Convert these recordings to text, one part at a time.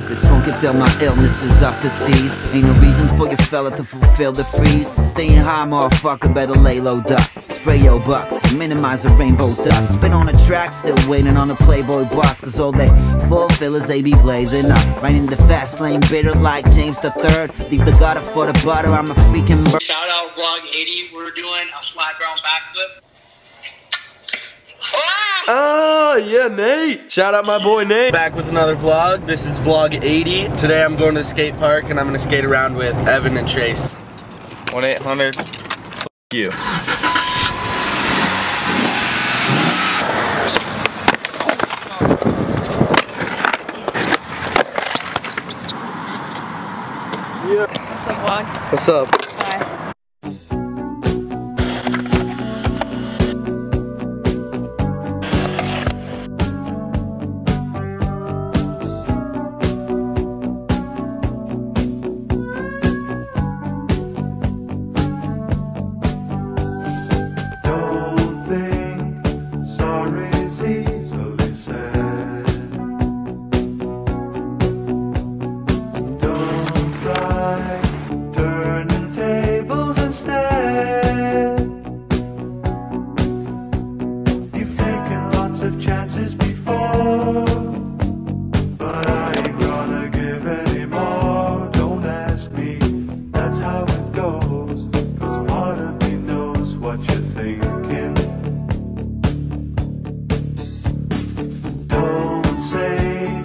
Keep it funky till my illness is up to seize. Ain't no reason for your fella to fulfill the freeze. Staying high, motherfucker, better lay low, duck. Spray your bucks, minimize the rainbow dust. Spin on the track, still waiting on the Playboy boss. Cause all they fulfillers, they be blazing up. Right in the fast lane, bitter like James the Third. Leave the gutter for the butter, I'm a freaking bird. Shout out vlog 80. We're doing a flat ground backflip. Ah! Oh, yeah, Nate. Shout out my boy Nate. Back with another vlog. This is vlog 80. Today I'm going to the skate park and I'm going to skate around with Evan and Chase. 1-800, you. What's up, vlog? What's up? Chances before, but I ain't gonna give any more. Don't ask me, that's how it goes. Cause part of me knows what you're thinking. Don't say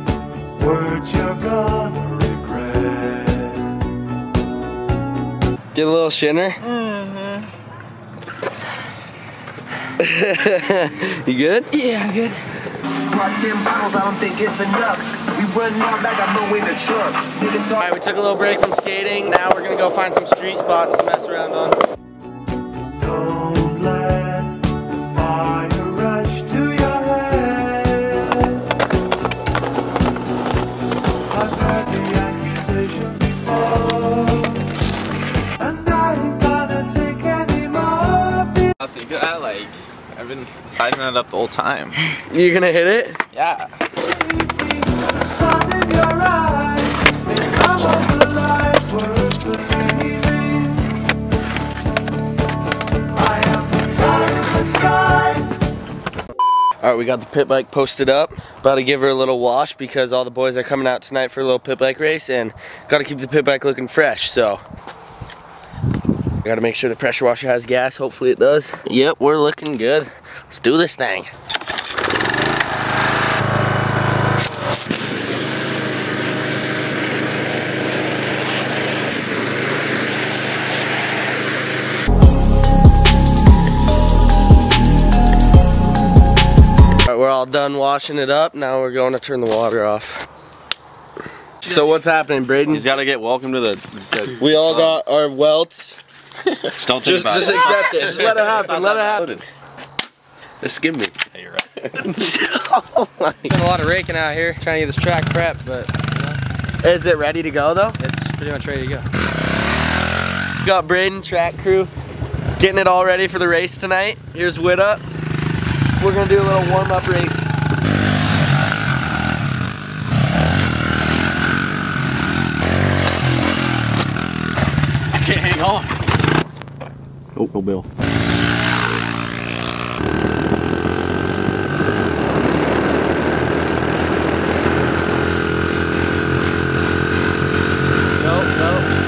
words you're gonna regret. Get a little shinner? Mm-hmm. you good? Yeah, good. Brought 10 bottles, I don't think it's enough. We running out like I'm in the truck. Niggas Alright, we took a little break from skating. Now we're gonna go find some street spots to mess around on. Don't I've been sizing it up the whole time. You're gonna hit it? Yeah. The sun in your eyes makes some of the lies worth believing. I am the eye in the sky. Alright, we got the pit bike posted up. About to give her a little wash because all the boys are coming out tonight for a little pit bike race and gotta keep the pit bike looking fresh, so. I gotta make sure the pressure washer has gas. Hopefully it does. Yep, we're looking good. Let's do this thing. We're all done washing it up. Now we're going to turn the water off. So what's happening, Braden? He's got to get welcome to the. the We all got our welts. Just don't think Just, about just it. accept it. Just let it happen. Let it happen. Just give me. Yeah, you're right. oh my. Doing a lot of raking out here, trying to get this track prepped, but Is it ready to go though? it's pretty much ready to go. Got Braden, track crew, getting it all ready for the race tonight. Here's Witta. We're gonna do a little warm up race. I can't hang on. Oh, oh, Bill. Nope, nope.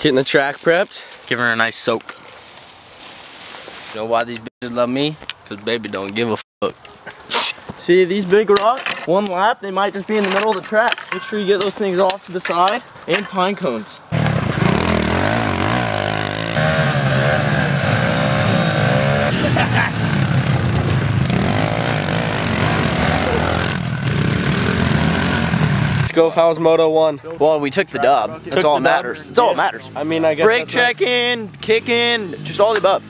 Getting the track prepped. Give her a nice soak. You know why these bitches love me? Cause baby don't give a fuck. See these big rocks? One lap, they might just be in the middle of the track. Make sure you get those things off to the side. And pine cones. Let's go Fowls Moto 1. Well, we took the dub. That's all the that dub. matters. That's all that matters. I mean, I guess. Brake that's not- check in, kick in, just all the above.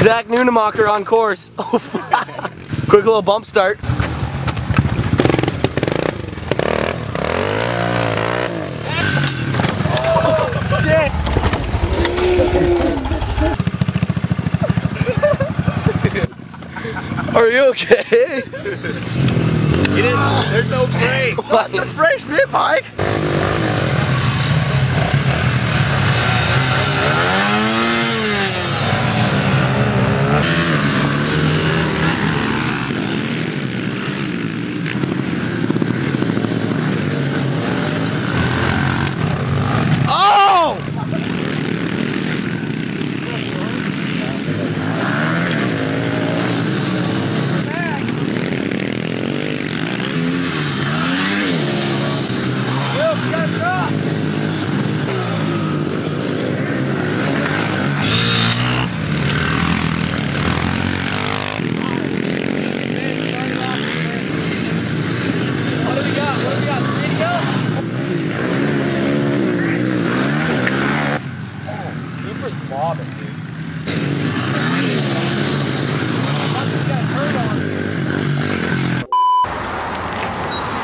Zach Nunemacher on course. Oh, Quick little bump start. Are you okay? There's no brake. What the fresh bit, Mike?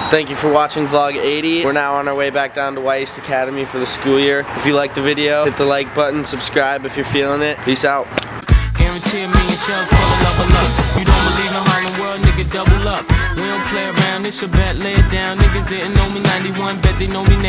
Thank you for watching vlog 80. We're now on our way back down to East Academy for the school year. If you like the video, hit the like button, subscribe if you're feeling it. Peace out. Guarantee shells full of level up. You don't believe in Harlem World, nigga, double up. We don't play around, it's a bet, lay it down. Niggas didn't know me 91, bet they know me now.